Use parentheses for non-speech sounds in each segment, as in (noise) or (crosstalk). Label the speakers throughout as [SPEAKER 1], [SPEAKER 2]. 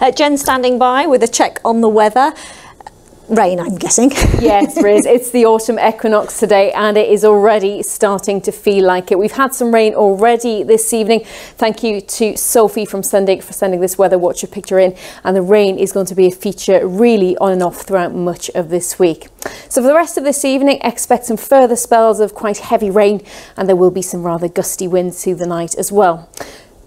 [SPEAKER 1] Uh, Jen standing by with a check on the weather. Rain, I'm guessing. (laughs)
[SPEAKER 2] yes, Riz. It's the autumn equinox today and it is already starting to feel like it. We've had some rain already this evening. Thank you to Sophie from Sundig for sending this weather watcher picture in. And the rain is going to be a feature really on and off throughout much of this week. So for the rest of this evening, expect some further spells of quite heavy rain and there will be some rather gusty winds through the night as well.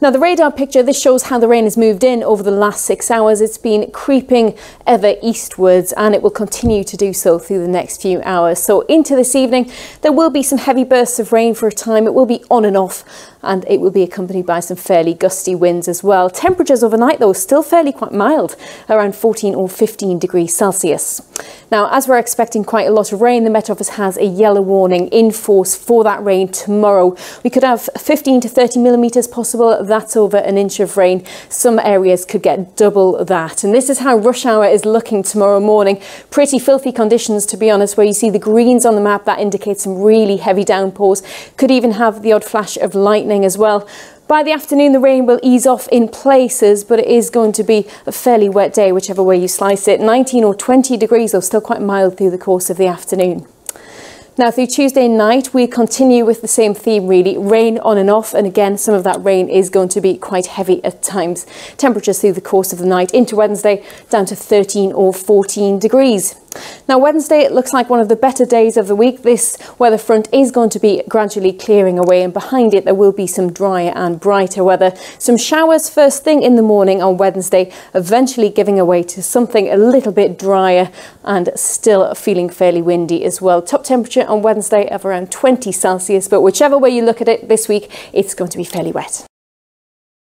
[SPEAKER 2] Now the radar picture, this shows how the rain has moved in over the last six hours. It's been creeping ever eastwards and it will continue to do so through the next few hours. So into this evening, there will be some heavy bursts of rain for a time. It will be on and off and it will be accompanied by some fairly gusty winds as well. Temperatures overnight though, still fairly quite mild, around 14 or 15 degrees Celsius. Now, as we're expecting quite a lot of rain, the Met Office has a yellow warning in force for that rain tomorrow. We could have 15 to 30 millimetres possible. That's over an inch of rain. Some areas could get double that. And this is how rush hour is looking tomorrow morning. Pretty filthy conditions, to be honest, where you see the greens on the map. That indicates some really heavy downpours. Could even have the odd flash of lightning as well. By the afternoon, the rain will ease off in places, but it is going to be a fairly wet day, whichever way you slice it. 19 or 20 degrees, though still quite mild through the course of the afternoon. Now, through Tuesday night, we continue with the same theme, really. Rain on and off, and again, some of that rain is going to be quite heavy at times. Temperatures through the course of the night into Wednesday down to 13 or 14 degrees. Now, Wednesday, it looks like one of the better days of the week. This weather front is going to be gradually clearing away, and behind it, there will be some drier and brighter weather. Some showers first thing in the morning on Wednesday, eventually giving away to something a little bit drier and still feeling fairly windy as well. Top temperature on Wednesday of around 20 Celsius, but whichever way you look at it this week, it's going to be fairly wet.